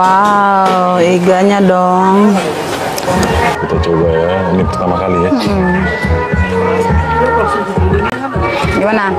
Wow, iganya dong. Kita coba ya. Ini pertama kali ya. Gimana?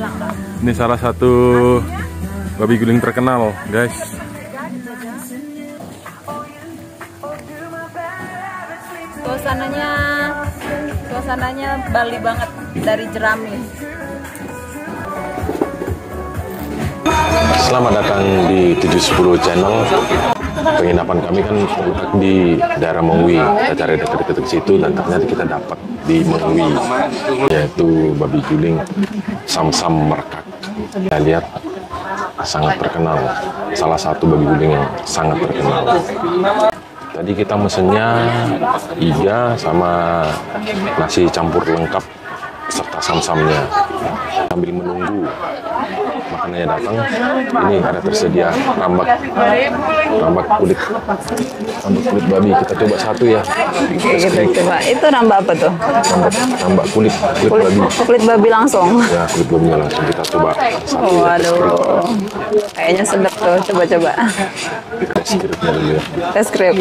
Ini salah satu babi guling terkenal, guys. Suasananya suasananya Bali banget dari jerami. Selamat datang di 710 channel. Penginapan kami kan terletak di daerah Mengwi. Kita cari dekat-dekat situ dan ternyata kita dapat di Mengwi, yaitu babi guling Sam-Sam Merekak. Kita lihat sangat terkenal, salah satu babi guling yang sangat terkenal. Tadi kita mesennya iga sama nasi campur lengkap serta sam-samnya. Sambil menunggu makanannya datang, ini ada tersedia rambak, rambak kulit, rambak kulit babi. Kita coba satu ya, Oke, kita coba. Itu nambah apa tuh? rambak, rambak kulit, kulit Kulit, babi. kulit babi langsung. Ya kulit babinya langsung kita coba satu Oh, ya, aduh. Kayaknya sedap tuh. Coba-coba. tes dulu ya. Tes grip.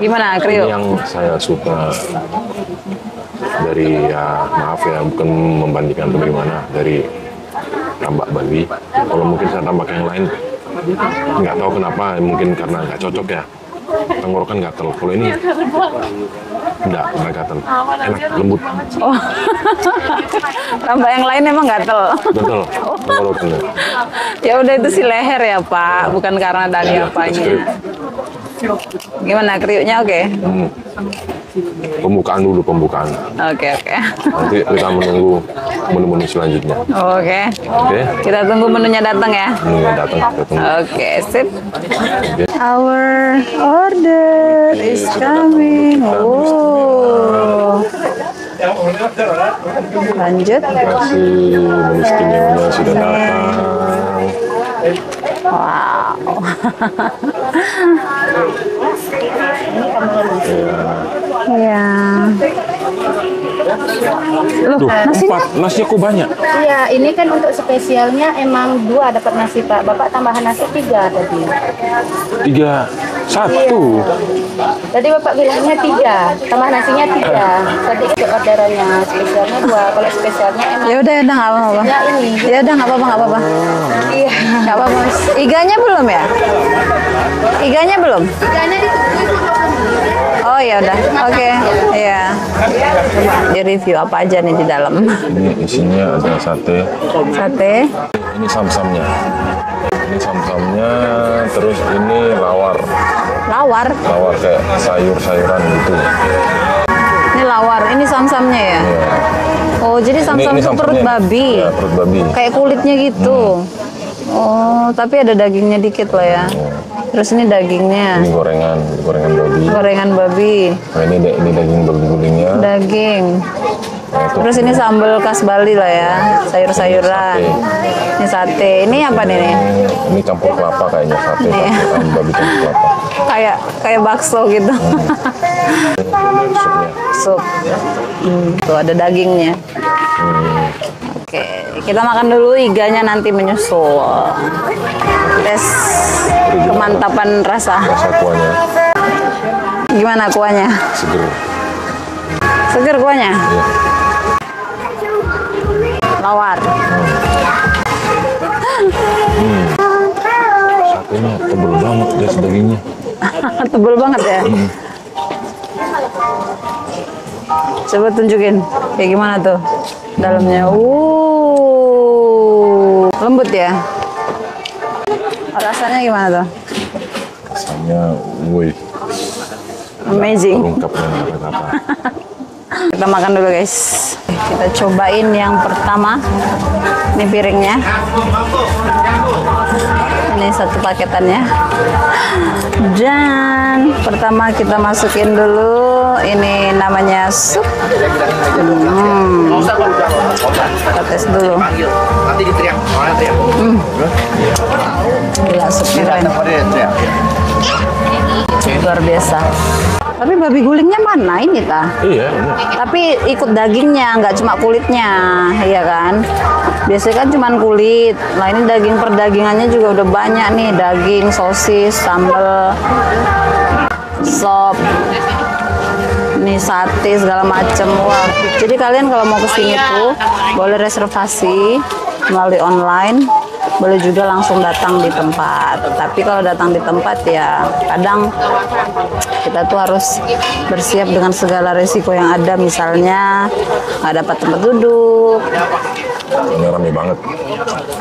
Gimana, Ini Krio? yang saya suka dari ya maaf ya bukan membandingkan atau bagaimana dari tambak babi kalau mungkin saya tambak yang lain nggak tahu kenapa mungkin karena nggak cocok ya tenggorokan gatel kalau ini enggak enggak gatel enak lembut Oh. Tambah yang lain emang gatel. betul tenggorokannya Ya udah itu si leher ya, Pak. Bukan karena dari Ya, apanya. Gimana, kriuknya oke? Hmm. pembukaan dulu pembukaan Oke, oke. nanti kita menunggu menu-menu selanjutnya Oke. oke Kita tunggu menunya datang ya. menunya datang kita tunggu Oke, sip. Oke. Our order is coming. Oh. Lanjut. kasih menu sudah datang Wow. Iya. Loh, Duh, nasinya empat. Nasinya kok banyak? Iya, ini kan untuk spesialnya emang dua dapat nasi Pak. Bapak tambahan nasi tiga tadi. Tiga. Satu. Tadi Bapak bilangnya tiga, tambah nasinya tiga. Tadi itu orderannya spesialnya dua. Kalau spesialnya emang Ya udah, ya udah nggak apa-apa. ya ini. Ya udah nggak apa-apa, nggak apa-apa. Iya. Nggak apa-apa. Mas. Iganya belum ya? Iganya belum? Tiganya ditunggu itu 20 menit. Oh ya udah. Oke. Iya. Coba di review apa aja nih di dalam. Ini isinya ada sate. Sate. Ini sam-samnya. Lawar. Lawar kayak sayur-sayuran gitu. Ini lawar. Ini sam-samnya ya? Ya. Oh, jadi sam-sam itu perut babi. Ya, perut babi. Kayak kulitnya gitu. Oh, tapi ada dagingnya dikit lah ya. Terus ini dagingnya. Ini gorengan, gorengan babi. Gorengan babi, Nah, ini, ini daging babi gulingnya. daging. Nah, itu Terus ini sambal khas Bali lah ya, sayur-sayuran. Ini sate. Ini apa nih? ini, ini campur kelapa kayaknya sate, Iya. babi campur kelapa. Kayak kayak bakso gitu. Sup. Hmm, tuh ada dagingnya. Oke, kita makan dulu iganya nanti menyusul. Tes kemantapan rasa. Rasa kuahnya Gimana kuahnya? seger. Seger kuahnya? Iya. Lawar. Satenya tebel banget guys dagingnya. Tebel banget ya. Coba tunjukin kayak gimana tuh dalamnya. Uh, lembut ya. Rasanya gimana tuh? Rasanya, woi, Amazing. lengkapnya. Kita makan dulu guys. Kita cobain yang pertama. Ini piringnya. Ini satu paketannya. Dan pertama kita masukin dulu. Ini namanya sup. Hmm. Kita tes dulu. Nanti diteriak, orang teriak. Gila supnya keren. Luar biasa. Tapi babi gulingnya mana ini ta? Iya, ini. Tapi ikut dagingnya, nggak cuma kulitnya, iya kan? Biasanya kan cuma kulit. Nah ini daging perdagingannya juga udah banyak nih, daging, sosis, sambal, sop, nih sate segala macem. Wah, jadi kalian kalau mau ke sini tuh boleh reservasi melalui online, boleh juga langsung datang di tempat. Tapi kalau datang di tempat ya kadang kita tuh harus bersiap dengan segala resiko yang ada. Misalnya nggak dapat tempat duduk. Ini rame banget.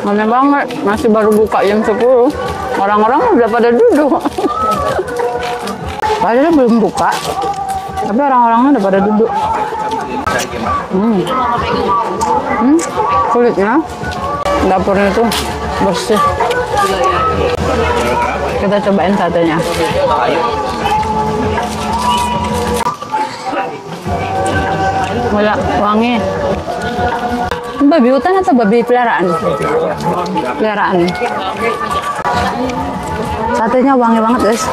Aneh banget. Masih baru buka jam 10 orang-orang udah pada duduk. Padahal belum buka. Tapi orang-orangnya udah pada duduk. Hmm. Hmm, kulitnya dapurnya tuh bersih kita cobain satenya Wala, wangi. Babi hutan atau babi peliharaan? Peliharaan. Satenya wangi banget, guys.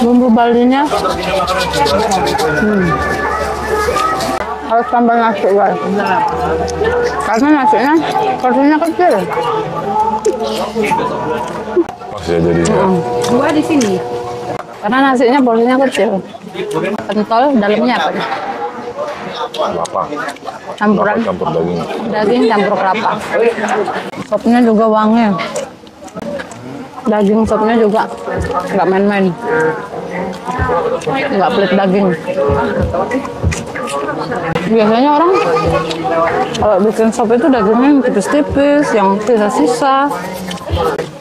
Bumbu balinya. Hmm. Harus tambah nasi, guys. Karena nasinya porsinya kecil. Pas ya jadinya. Dua di sini. Karena nasinya porsinya kecil. Pentol dalamnya apa? nih? Apa? Campuran Campur daging. daging campur kelapa. Sopnya juga wangi. Daging sopnya juga nggak main-main. Nggak pelit daging. Biasanya orang kalau bikin sop itu dagingnya yang tipis-tipis, yang sisa-sisa.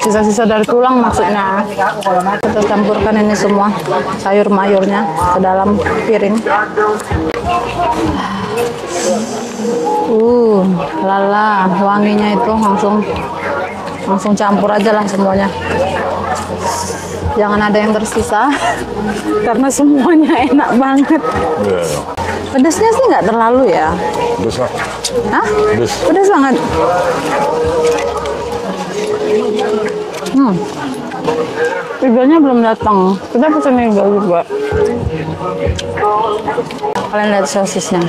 Sisa-sisa dari tulang maksudnya. Kita campurkan ini semua sayur mayurnya ke dalam piring. Uh, lala, wanginya itu langsung langsung campur aja lah semuanya. Jangan ada yang tersisa karena semuanya enak banget. Iya. Pedasnya sih nggak terlalu ya. Terus lah. Hah? Pedas. Pedas banget. Hmm. Iganya belum datang. Kita pesen iga juga. Kalian lihat sosisnya.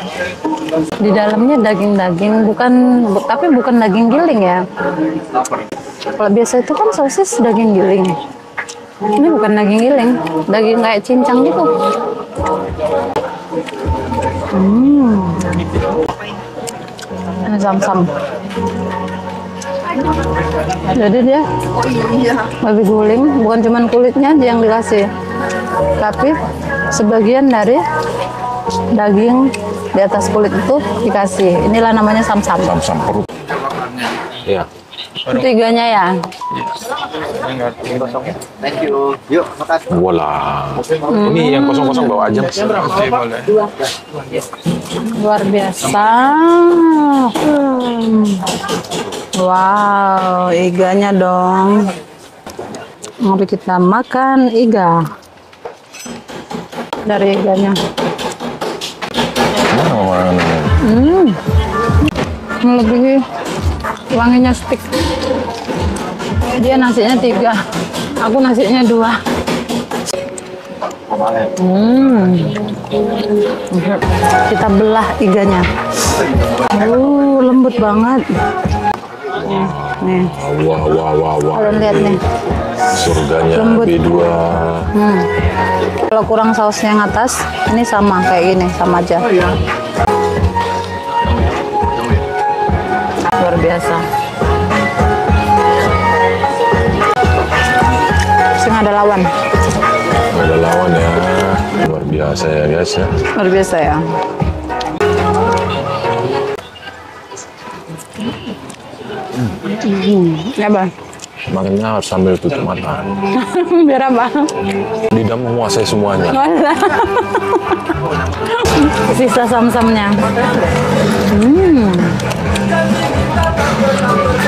Di dalamnya daging-daging, bukan bu- tapi bukan daging giling ya. Kalau biasa itu kan sosis daging giling. Ini bukan daging giling, daging kayak cincang gitu. Hmm. Ini sam-sam. Jadi dia babi guling bukan cuman kulitnya aja yang dikasih, tapi sebagian dari daging di atas kulit itu dikasih. Inilah namanya sam-sam. Sam-sam perut. Iya. Tiganya ya. Thank you. Yuk, makasih. Wala. Ini yang kosong-kosong bawa aja. Mas. Luar biasa. Hmm. Wow, iganya dong. Mari kita makan iga. Dari iganya. Hmm. Melebihi wanginya stick. Dia nasinya tiga. Aku nasinya dua. Hmm. Kita belah iganya. Uh, lembut banget. Nih. Wah, wah, wah, wah. Kalian lihat nih. Surganya Lembut. B2. Hmm. Kalau kurang sausnya yang atas, ini sama kayak gini, sama aja. Luar biasa. Sing ada lawan. Ada lawan ya. Luar biasa ya guys ya. Luar biasa ya. Hmm. Bang. Makanya harus sambil tutup mata. Biar apa? Lidah menguasai semuanya. Sisa sam-samnya. Thank you.